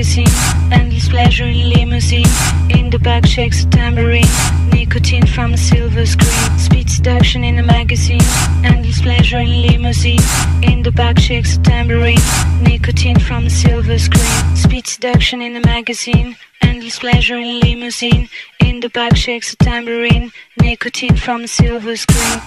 magazine, endless pleasure in limousine. In the back shakes a tambourine, nicotine from a silver screen. Speed seduction in a magazine, endless pleasure in limousine. In the back shakes a tambourine, nicotine from a silver screen. Speed seduction in a magazine, endless pleasure in limousine. In the back shakes a tambourine, nicotine from a silver screen.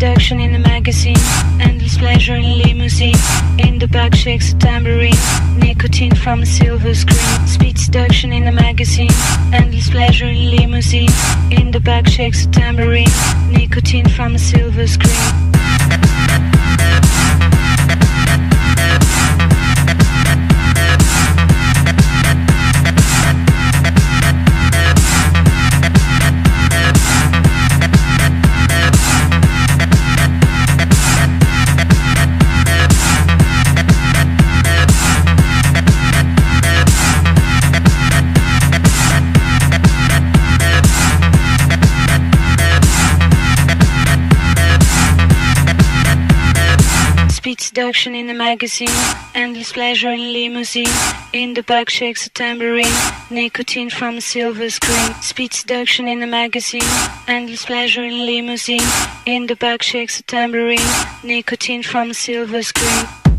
Seduction in the magazine, endless pleasure in limousine. In the back shakes a tambourine, nicotine from a silver screen. Speed seduction in the magazine, endless pleasure in limousine. In the back shakes a tambourine, nicotine from a silver screen. Seduction in a magazine, endless pleasure in limousine. In the back shakes a tambourine, nicotine from a silver screen. Speed seduction in a magazine, endless pleasure in limousine. In the back shakes a tambourine, nicotine from a silver screen.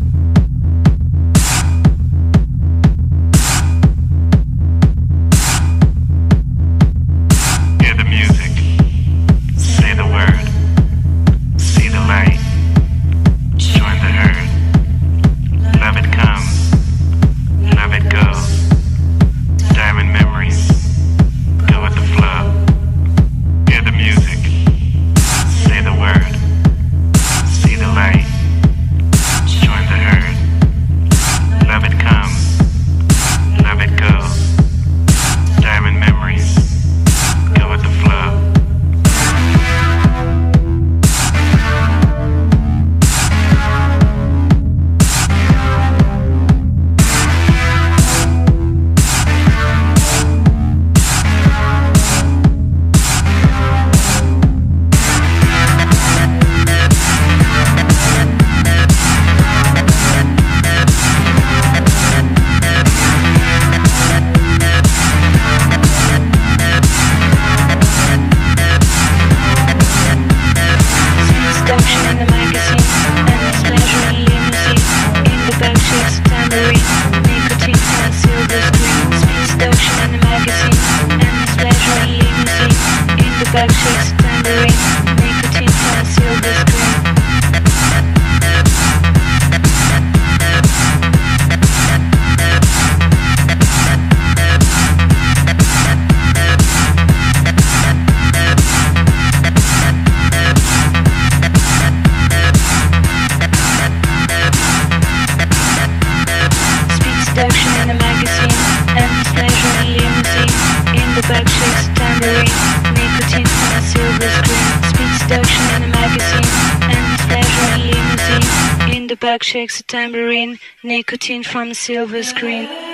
In the back shakes tambourine, nicotine from a silver screen. Speed seduction in a magazine, endless pleasure in limousine. In the back shakes a tambourine, nicotine from a silver screen.